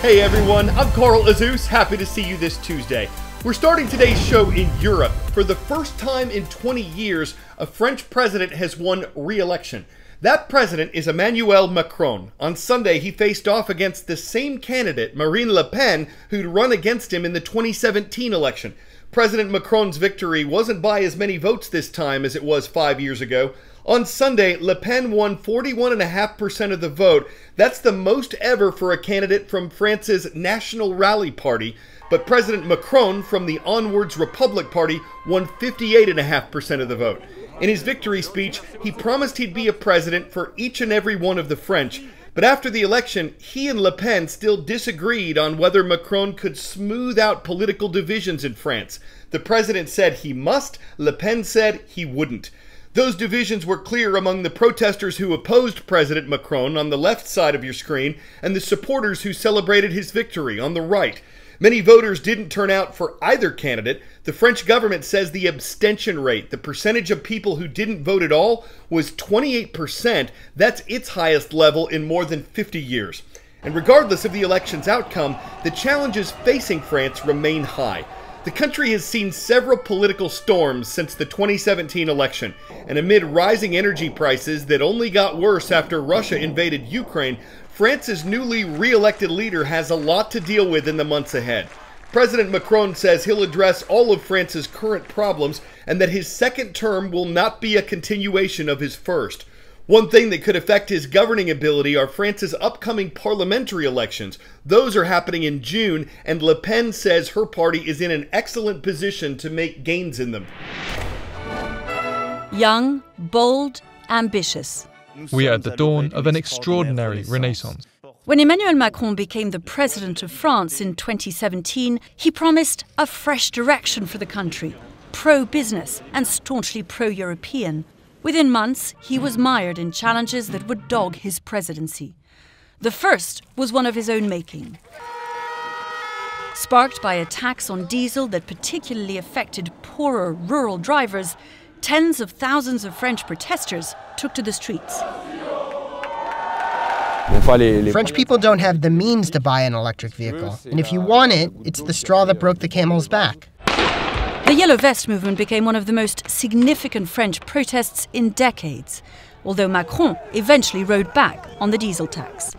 Hey everyone, I'm Carl Azuz. Happy to see you this Tuesday. We're starting today's show in Europe. For the first time in 20 years, a French president has won re election. That president is Emmanuel Macron. On Sunday, he faced off against the same candidate, Marine Le Pen, who'd run against him in the 2017 election. President Macron's victory wasn't by as many votes this time as it was five years ago. On Sunday, Le Pen won 41.5% of the vote. That's the most ever for a candidate from France's National Rally Party. But President Macron from the Onwards Republic Party won 58.5% of the vote. In his victory speech, he promised he'd be a president for each and every one of the French. But after the election, he and Le Pen still disagreed on whether Macron could smooth out political divisions in France. The president said he must, Le Pen said he wouldn't. Those divisions were clear among the protesters who opposed President Macron on the left side of your screen and the supporters who celebrated his victory on the right. Many voters didn't turn out for either candidate. The French government says the abstention rate, the percentage of people who didn't vote at all, was 28%. That's its highest level in more than 50 years. And regardless of the election's outcome, the challenges facing France remain high. The country has seen several political storms since the 2017 election, and amid rising energy prices that only got worse after Russia invaded Ukraine, France's newly re elected leader has a lot to deal with in the months ahead. President Macron says he'll address all of France's current problems and that his second term will not be a continuation of his first. One thing that could affect his governing ability are France's upcoming parliamentary elections. Those are happening in June, and Le Pen says her party is in an excellent position to make gains in them. Young, bold, ambitious. We are at the dawn of an extraordinary renaissance. When Emmanuel Macron became the president of France in 2017, he promised a fresh direction for the country, pro business and staunchly pro European. Within months, he was mired in challenges that would dog his presidency. The first was one of his own making. Sparked by a tax on diesel that particularly affected poorer rural drivers, tens of thousands of French protesters took to the streets. French people don't have the means to buy an electric vehicle, and if you want it, it's the straw that broke the camel's back. The Yellow Vest movement became one of the most significant French protests in decades, although Macron eventually rode back on the diesel tax.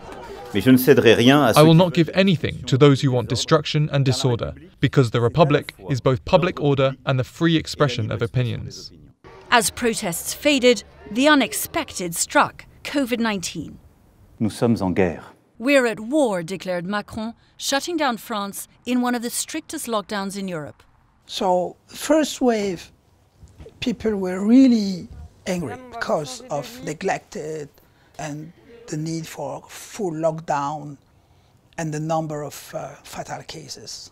I will not give anything to those who want destruction and disorder, because the Republic is both public order and the free expression of opinions. As protests faded, the unexpected struck COVID 19. We're at war, declared Macron, shutting down France in one of the strictest lockdowns in Europe. So, first wave, people were really angry because of neglected and the need for full lockdown and the number of uh, fatal cases.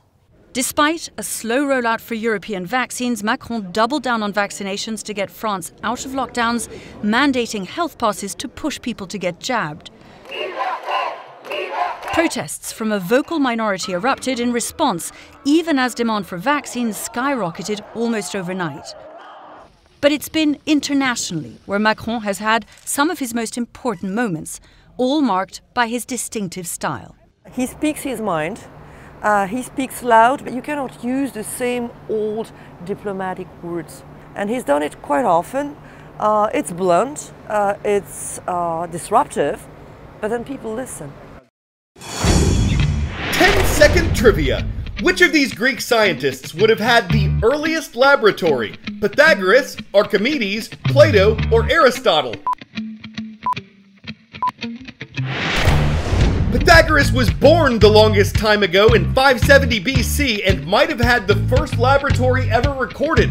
Despite a slow rollout for European vaccines, Macron doubled down on vaccinations to get France out of lockdowns, mandating health passes to push people to get jabbed. Protests from a vocal minority erupted in response, even as demand for vaccines skyrocketed almost overnight. But it's been internationally where Macron has had some of his most important moments, all marked by his distinctive style. He speaks his mind, uh, he speaks loud, but you cannot use the same old diplomatic words. And he's done it quite often. Uh, it's blunt, uh, it's uh, disruptive, but then people listen. 10 second trivia. Which of these Greek scientists would have had the earliest laboratory? Pythagoras, Archimedes, Plato, or Aristotle? Pythagoras was born the longest time ago in 570 BC and might have had the first laboratory ever recorded.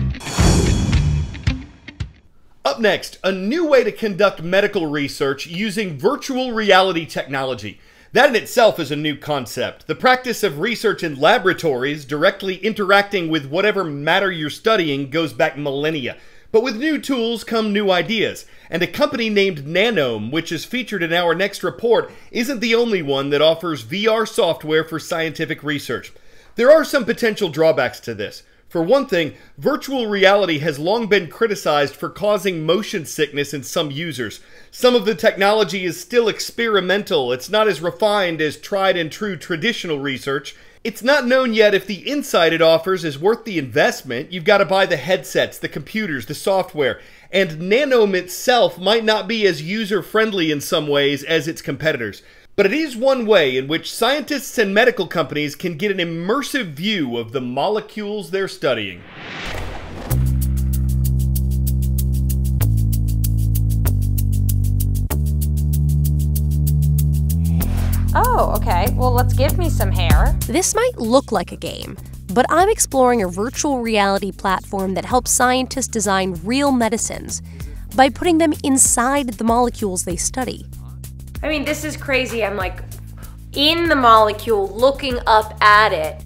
Up next, a new way to conduct medical research using virtual reality technology. That in itself is a new concept. The practice of research in laboratories directly interacting with whatever matter you're studying goes back millennia. But with new tools come new ideas, and a company named Nanome, which is featured in our next report, isn't the only one that offers VR software for scientific research. There are some potential drawbacks to this. For one thing, virtual reality has long been criticized for causing motion sickness in some users. Some of the technology is still experimental, it's not as refined as tried and true traditional research. It's not known yet if the insight it offers is worth the investment. You've got to buy the headsets, the computers, the software, and Nanome itself might not be as user friendly in some ways as its competitors. But it is one way in which scientists and medical companies can get an immersive view of the molecules they're studying. Oh, okay. Well, let's give me some hair. This might look like a game, but I'm exploring a virtual reality platform that helps scientists design real medicines by putting them inside the molecules they study. I mean, this is crazy. I'm like in the molecule looking up at it.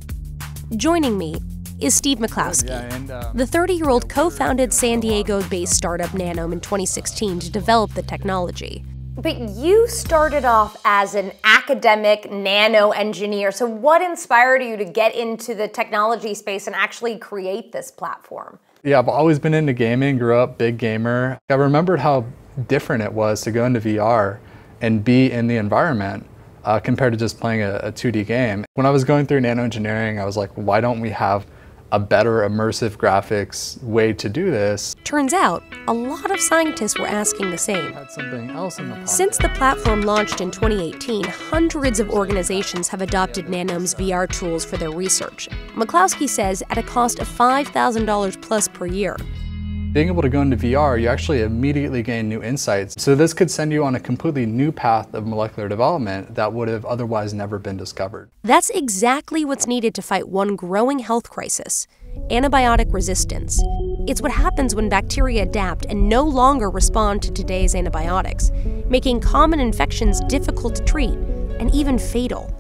Joining me is Steve McCloskey. Yeah, and, uh, the 30 year old co founded San Diego based startup Nanome in 2016 to develop the technology. But you started off as an academic nano engineer. So, what inspired you to get into the technology space and actually create this platform? Yeah, I've always been into gaming, grew up big gamer. I remembered how different it was to go into VR and be in the environment uh, compared to just playing a, a 2D game. When I was going through nano engineering, I was like, why don't we have a better immersive graphics way to do this. Turns out, a lot of scientists were asking the same. The Since the platform launched in 2018, hundreds of organizations have adopted Nanome's VR tools for their research. McCloskey says at a cost of $5,000 plus per year. Being able to go into VR, you actually immediately gain new insights. So this could send you on a completely new path of molecular development that would have otherwise never been discovered. That's exactly what's needed to fight one growing health crisis antibiotic resistance. It's what happens when bacteria adapt and no longer respond to today's antibiotics, making common infections difficult to treat and even fatal.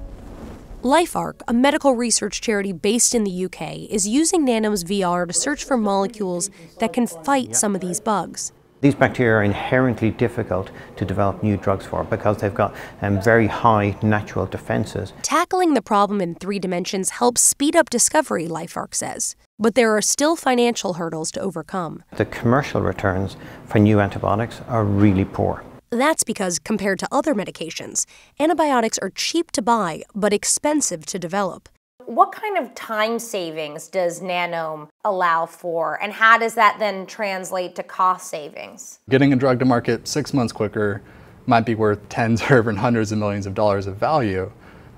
LifeArc, a medical research charity based in the UK, is using Nanome's VR to search for molecules that can fight some of these bugs. These bacteria are inherently difficult to develop new drugs for because they've got um, very high natural defenses. Tackling the problem in three dimensions helps speed up discovery, LifeArc says. But there are still financial hurdles to overcome. The commercial returns for new antibiotics are really poor. That's because, compared to other medications, antibiotics are cheap to buy but expensive to develop. What kind of time savings does Nanome allow for, and how does that then translate to cost savings? Getting a drug to market six months quicker might be worth tens or even hundreds of millions of dollars of value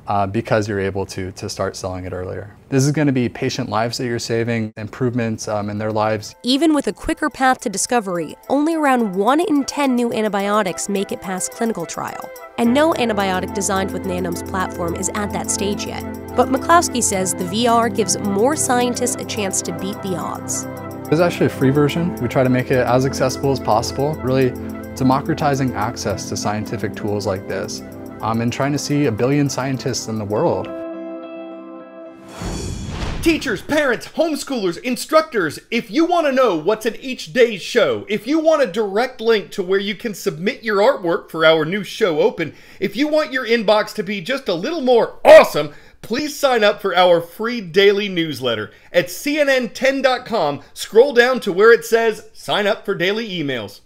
uh, because you're able to, to start selling it earlier. This is going to be patient lives that you're saving, improvements um, in their lives. Even with a quicker path to discovery, only around 1 in 10 new antibiotics make it past clinical trial. And no antibiotic designed with Nanome's platform is at that stage yet. But McCloskey says the VR gives more scientists a chance to beat the odds. There's actually a free version. We try to make it as accessible as possible, really democratizing access to scientific tools like this um, and trying to see a billion scientists in the world. Teachers, parents, homeschoolers, instructors, if you want to know what's in each day's show, if you want a direct link to where you can submit your artwork for our new show open, if you want your inbox to be just a little more awesome, please sign up for our free daily newsletter at cnn10.com. Scroll down to where it says sign up for daily emails.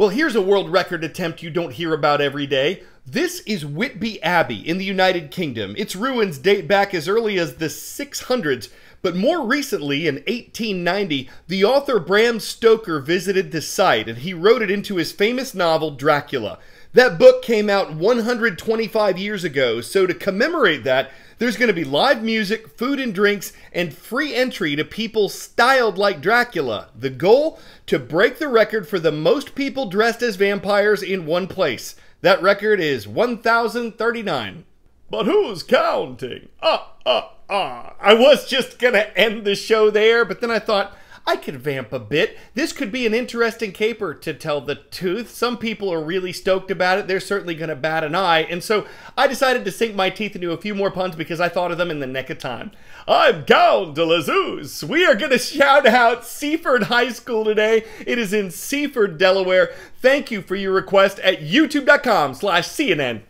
Well, here's a world record attempt you don't hear about every day. This is Whitby Abbey in the United Kingdom. Its ruins date back as early as the 600s, but more recently, in 1890, the author Bram Stoker visited the site and he wrote it into his famous novel Dracula. That book came out 125 years ago, so to commemorate that, there's going to be live music, food and drinks, and free entry to people styled like Dracula. The goal? To break the record for the most people dressed as vampires in one place. That record is 1,039. But who's counting? Ah, ah, ah. I was just going to end the show there, but then I thought, I could vamp a bit. This could be an interesting caper, to tell the truth. Some people are really stoked about it. They're certainly going to bat an eye. And so I decided to sink my teeth into a few more puns because I thought of them in the neck of time. I'm Count de Lazeus. We are going to shout out Seaford High School today. It is in Seaford, Delaware. Thank you for your request at youtube.com slash CNN